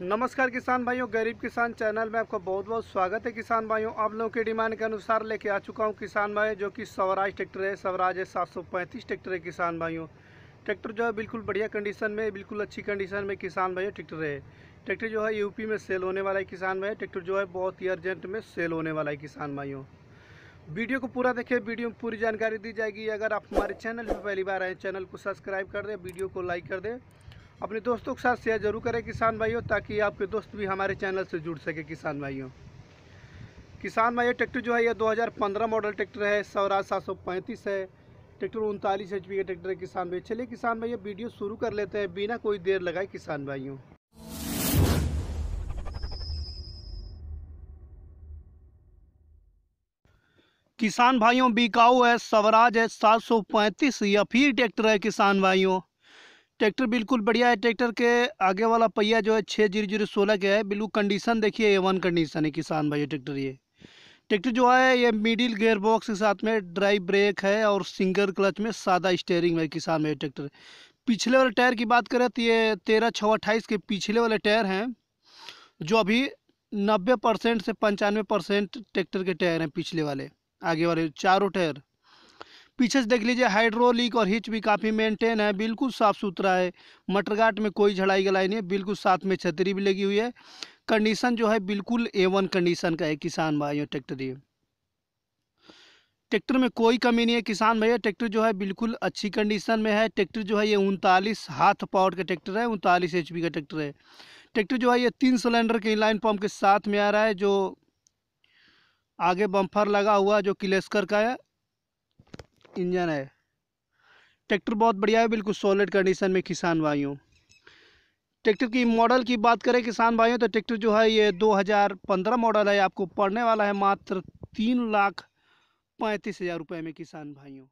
नमस्कार किसान भाइयों, गरीब किसान चैनल में आपका बहुत बहुत स्वागत है किसान भाइयों। आप लोगों के डिमांड के अनुसार लेके आ चुका हूँ किसान भाई, जो कि स्वराज ट्रैक्टर है स्वराज है, सात सौ पैंतीस ट्रैक्टर है किसान भाइयों। ट्रैक्टर जो है बिल्कुल बढ़िया कंडीशन में, बिल्कुल अच्छी कंडीशन में किसान भाइयों ट्रैक्टर है। ट्रैक्टर जो है यूपी में सेल होने वाला है किसान भाई, ट्रैक्टर जो है बहुत ही अर्जेंट में सेल होने वाला है किसान भाइयों। वीडियो को पूरा देखें, वीडियो में पूरी जानकारी दी जाएगी। अगर आप हमारे चैनल पर पहली बार आए चैनल को सब्सक्राइब कर दें, वीडियो को लाइक कर दें। अपने दोस्तों के साथ शेयर ज़रूर करें किसान भाइयों, ताकि आपके दोस्त भी हमारे चैनल से जुड़ सके किसान भाइयों। किसान भाइयों ट्रैक्टर जो है ये 2015 मॉडल ट्रैक्टर है स्वराज सात सौ पैंतीस है। ट्रैक्टर उनतालीस एच का ट्रैक्टर है किसान भाई चलिए किसान भाइयों वीडियो शुरू कर लेते हैं, बिना कोई देर लगाए किसान भाइयों। किसान भाइयों, बिकाऊ है, स्वराज है, सात सौ पैंतीस या फिर ट्रैक्टर है किसान भाइयों। ट्रैक्टर बिल्कुल बढ़िया है। ट्रैक्टर के आगे वाला पहिया जो है छः ज़ीरो ज़ीरो सोलह का है। बिल्कुल कंडीशन देखिए ए वन कंडीशन है किसान भाई ट्रैक्टर ये। ट्रैक्टर जो है, ये मिडिल गेयर बॉक्स के साथ में ड्राइव ब्रेक है और सिंगल क्लच में सादा स्टेयरिंग है किसान भाई ट्रैक्टर। पिछले वाले टायर की बात करें तो ये तेरह छः अट्ठाईस के पिछले वाले टायर हैं, जो अभी नब्बे परसेंट से पंचानवे परसेंट ट्रैक्टर के टायर हैं पिछले वाले, आगे वाले चारों टायर। पीछे से देख लीजिए हाइड्रोलिक और हिच भी काफ़ी मेंटेन है, बिल्कुल साफ़ सुथरा है। मटरघाट में कोई झड़ाई गलाई नहीं है, बिल्कुल साथ में छतरी भी लगी हुई है। कंडीशन जो है बिल्कुल ए वन कंडीशन का है, किसान भाइयों ट्रैक्टर ये। ट्रैक्टर में कोई कमी नहीं है, किसान भैया ट्रैक्टर जो है बिल्कुल अच्छी कंडीशन में है। ट्रैक्टर जो है ये उनतालीस हाथ पावर का ट्रैक्टर है, उनतालीस एच का ट्रैक्टर है। ट्रैक्टर जो है ये तीन सिलेंडर के लाइन पंप के साथ में आ रहा है, जो आगे बम्फर लगा हुआ, जो किलेस्कर का है। इंजन है। ट्रैक्टर बहुत बढ़िया है, बिल्कुल सॉलिड कंडीशन में किसान भाइयों। ट्रैक्टर की मॉडल की बात करें किसान भाइयों तो ट्रैक्टर जो है, ये 2015 मॉडल है, आपको पड़ने वाला है मात्र तीन लाख पैंतीस हज़ार रुपये में किसान भाइयों।